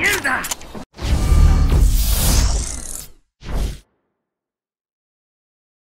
Mierda!